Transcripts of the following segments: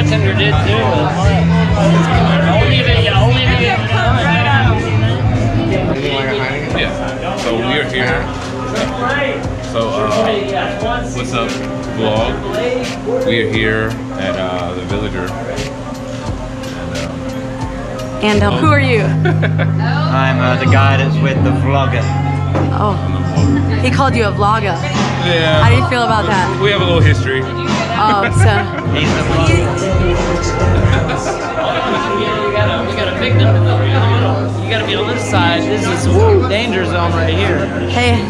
Sure, the bartender did too. I'll leave it. Yeah, I'll leave it. Yeah. So we are here. So uh, what's up, vlog? We are here at uh, the Villager. And, um, uh, who are you? I'm uh, the guy that's with the vlogger. Oh, he called you a vlogger. yeah. How do you feel about that? We have a little history. Oh, so He's the vlogger. Danger zone right here. hey,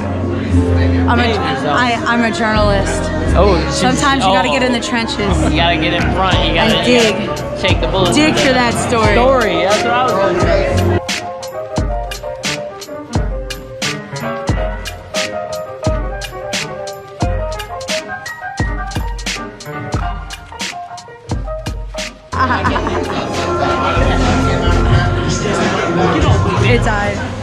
I'm a, I, I'm a journalist. Oh, Sometimes you gotta oh. get in the trenches. You gotta get in front. You gotta And dig. take the bullet. Dig for that story. story. That's what I was gonna say. It's I.